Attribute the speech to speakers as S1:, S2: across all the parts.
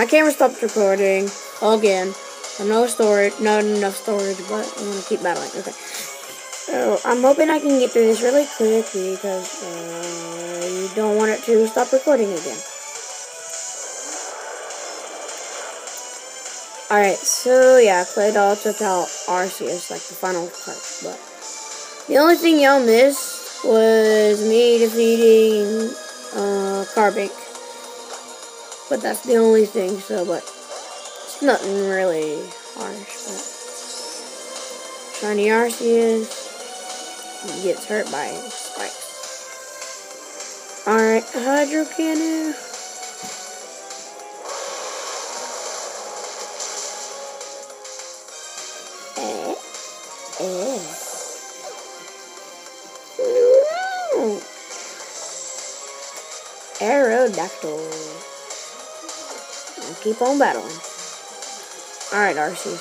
S1: my camera stopped recording again. No storage, not enough storage, but I'm gonna keep battling. Okay. So I'm hoping I can get through this really quickly because uh, you don't want it to stop recording again. Alright, so yeah, Claydol took out Arceus, like the final part, but the only thing y'all missed was me defeating uh, Carbink. But that's the only thing, so, but it's nothing really harsh, but Shiny Arceus gets hurt by spikes. Alright, Hydro Cannon. Eh, eh. Aerodactyl. Keep on battling. Alright, Arceus.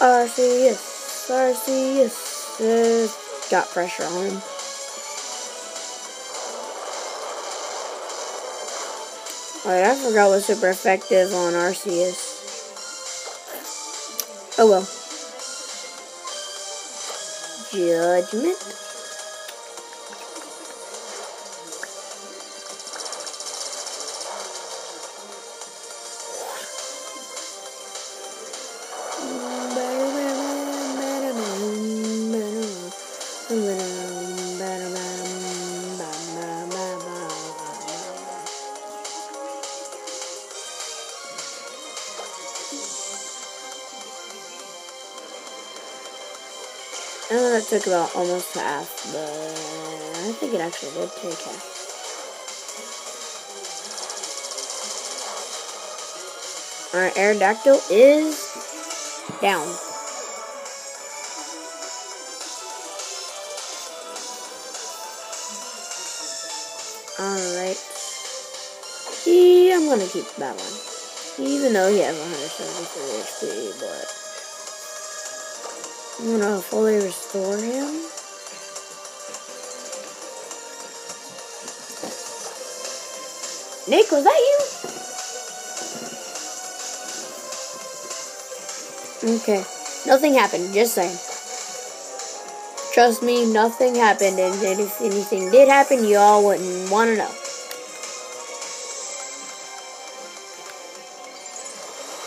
S1: Arceus. Arceus. Uh, got pressure on him. Alright, I forgot what's super effective on Arceus. Oh well. Judgment. I know that took about almost half, but I think it actually did take half. Alright, Aerodactyl is down. Alright. Yeah, I'm gonna keep battling. Even though he has 173 HP, but... I'm gonna fully restore him. Nick, was that you? Okay. Nothing happened, just saying. Trust me, nothing happened, and if anything did happen, you all wouldn't want to know.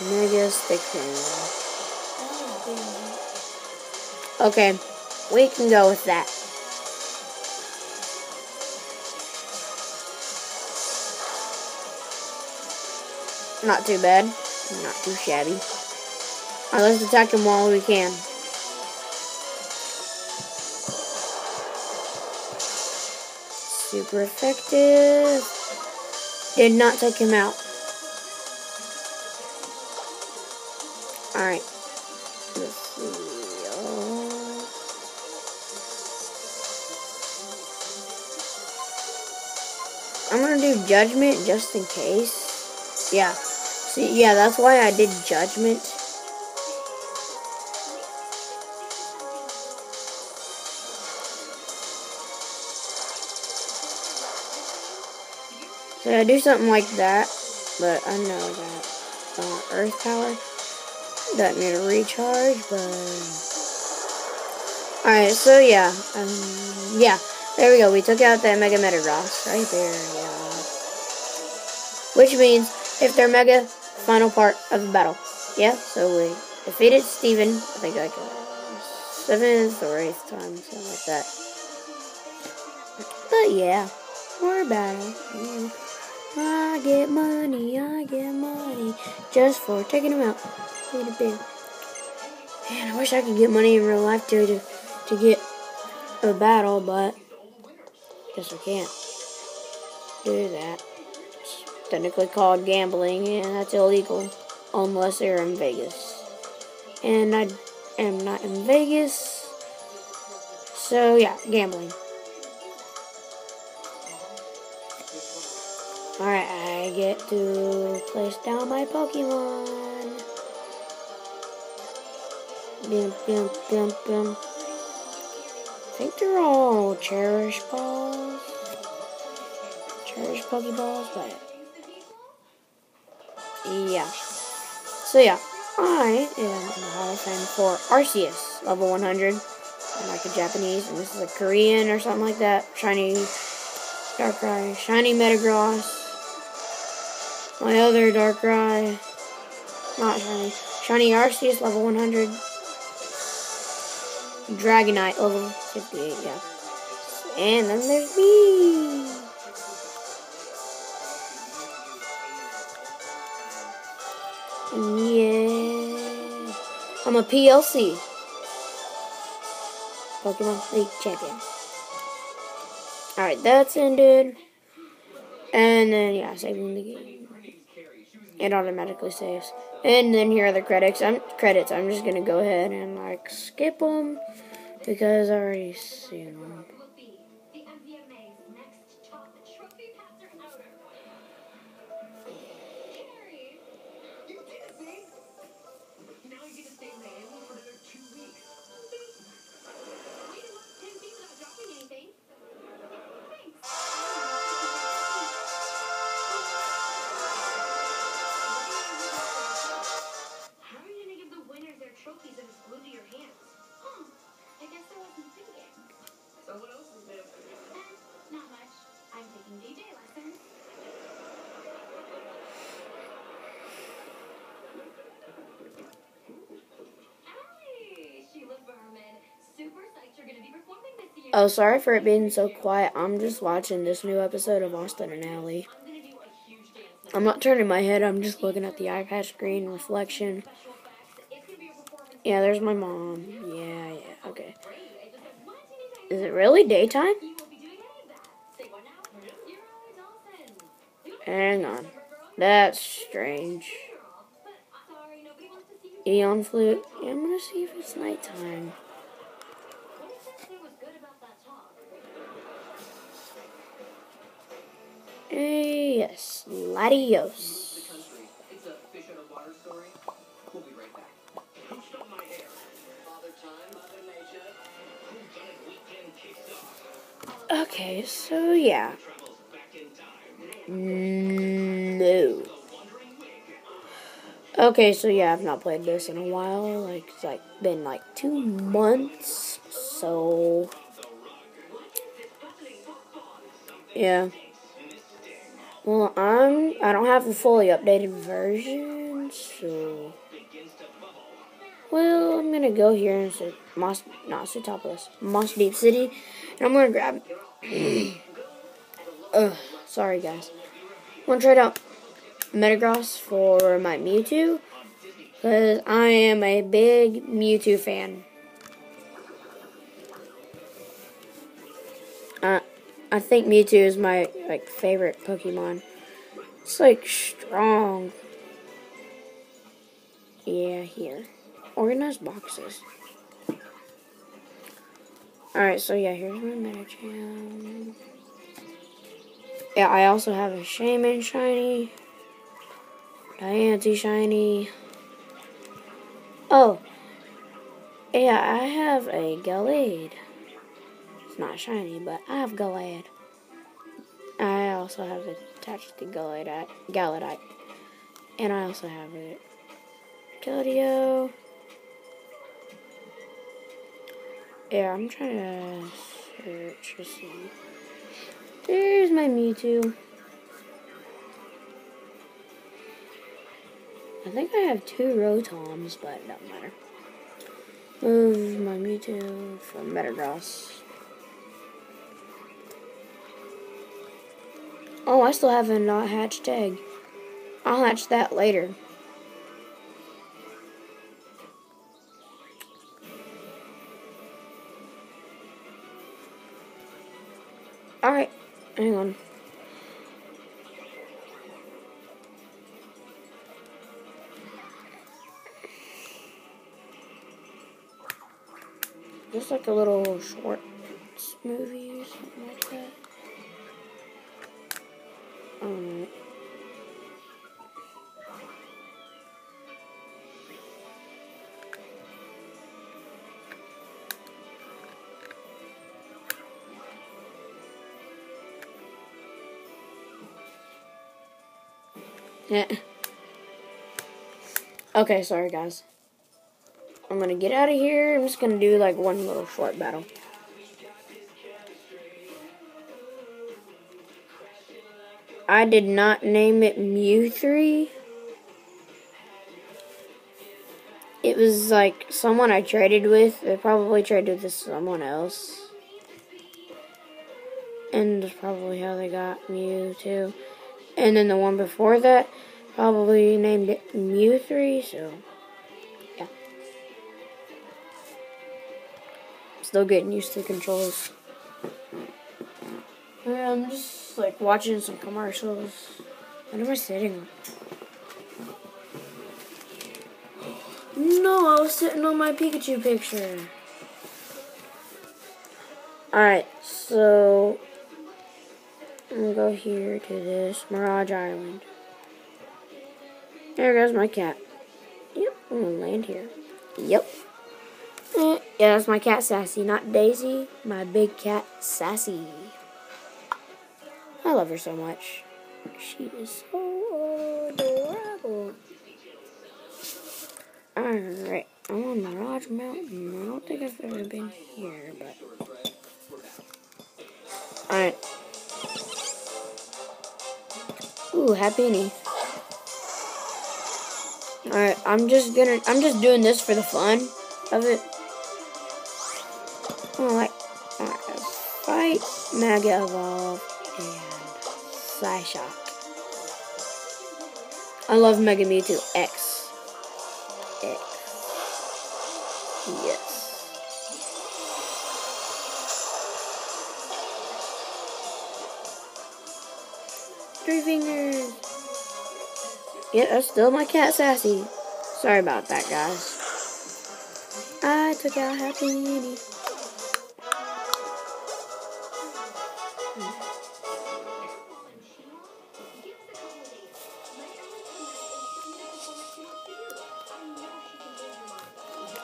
S1: Mega Stickman. Okay, we can go with that. Not too bad. Not too shabby. Alright, let's attack him while we can. Super effective. Did not take him out. Gonna do judgment just in case. Yeah. See, yeah, that's why I did judgment. So I do something like that, but I know that uh, Earth Power doesn't need a recharge, but... Alright, so yeah, um, yeah. There we go. We took out that Mega Metagross right there. Yeah. Which means if they're Mega, final part of the battle. Yeah. So we defeated Steven. I think like uh, seventh or eighth time, something like that. But yeah, we're battle. I get money. I get money just for taking them out. Man, I wish I could get money in real life too to to get a battle, but. Guess I can't do that. It's technically called gambling, and that's illegal unless you're in Vegas. And I am not in Vegas, so yeah, gambling. Alright, I get to place down my Pokemon. Bim, bim, bim, bim think they're all cherish balls. Cherish Pokeballs, but yeah. So yeah, I am a Hall of Fame for Arceus, level 100. I'm like a Japanese, and this is a Korean or something like that. Shiny Darkrai, Shiny Metagross. My other Darkrai, not Shiny, Shiny Arceus, level 100. Dragonite, level 58, yeah. And then there's me. Yeah. I'm a PLC. Pokemon League champion. Alright, that's ended. And then, yeah, saving the game. It automatically saves. And then here are the credits. I'm credits. I'm just gonna go ahead and like skip them because I already seen them. Oh, sorry for it being so quiet. I'm just watching this new episode of Austin and Ally. I'm not turning my head, I'm just looking at the iPad screen reflection. Yeah, there's my mom. Yeah, yeah, okay. Is it really daytime? Hang on. That's strange. Eon flute. Yeah, I'm gonna see if it's nighttime. Yes, Latios. Okay, so yeah. No. Okay, so yeah, I've not played this in a while. Like, it's like been like two months. So, yeah. Well, I'm I don't have a fully updated version, so well, I'm gonna go here and say Moss, not Sootopolis, Mossdeep City, and I'm gonna grab. Ugh, sorry guys. I'm gonna trade out Metagross for my Mewtwo, because I am a big Mewtwo fan. Uh, I think Mewtwo is my like favorite Pokemon. It's like strong. Yeah, here. Organized boxes. Alright, so yeah, here's my Medicham. Yeah, I also have a Shaymin Shiny. Diancie Shiny. Oh. Yeah, I have a Gallade not shiny, but I have Gallade. I also have it attached to Galladite. And I also have it. Keldeo. Yeah, I'm trying to search to see. There's my Mewtwo. I think I have two Rotoms, but it doesn't matter. Move my Mewtwo from Metagross. Oh, I still have a not uh, hatched egg. I'll hatch that later. Alright, hang on. Just like a little short movie or something like that. Eh. Okay, sorry guys. I'm gonna get out of here. I'm just gonna do like one little short battle. I did not name it Mew 3. It was like someone I traded with. They probably traded with someone else. And that's probably how they got Mew too. And then the one before that probably named it Mew 3, so yeah. Still getting used to the controls. I'm just like watching some commercials. What am I sitting on? No, I was sitting on my Pikachu picture. Alright, so I'm gonna go here to this Mirage Island. There goes my cat. Yep, I'm gonna land here. Yep. Eh, yeah, that's my cat Sassy, not Daisy. My big cat Sassy. I love her so much. She is so adorable. Alright, I'm on Mirage Mountain. I don't think I've ever been here, but. Alright. Ooh, happy Alright, I'm just gonna, I'm just doing this for the fun of it. Alright, alright, fight, Mega Evolve, and Psyshock. I love Mega Mewtwo X. X. Three fingers. Yeah, that's still my cat Sassy. Sorry about that, guys. I took out Happy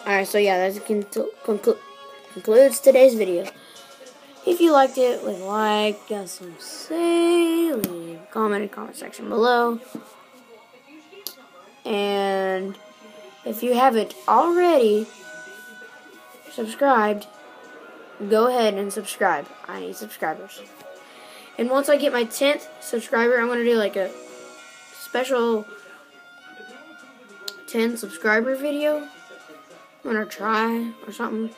S1: Alright, so yeah, that conclu concludes today's video. If you liked it, leave a like, got some say, leave comment in the comment section below. And if you haven't already subscribed, go ahead and subscribe. I need subscribers. And once I get my 10th subscriber, I'm going to do like a special 10 subscriber video. I'm gonna try or something.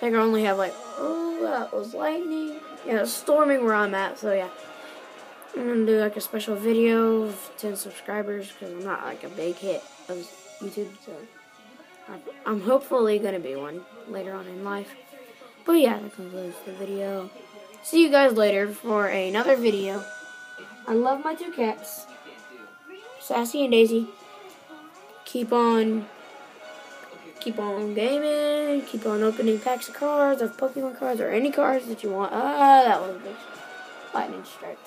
S1: I I only have like, oh, that was lightning. Yeah, storming where I'm at, so yeah. I'm gonna do like a special video of 10 subscribers because I'm not like a big hit of YouTube, so I'm hopefully gonna be one later on in life. But yeah, that concludes the video. See you guys later for another video. I love my two cats, Sassy and Daisy keep on keep on gaming, keep on opening packs of cards, of Pokemon cards, or any cards that you want. Ah, that was a big lightning strike.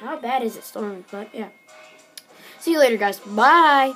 S1: How bad is it storming? But yeah. See you later, guys. Bye.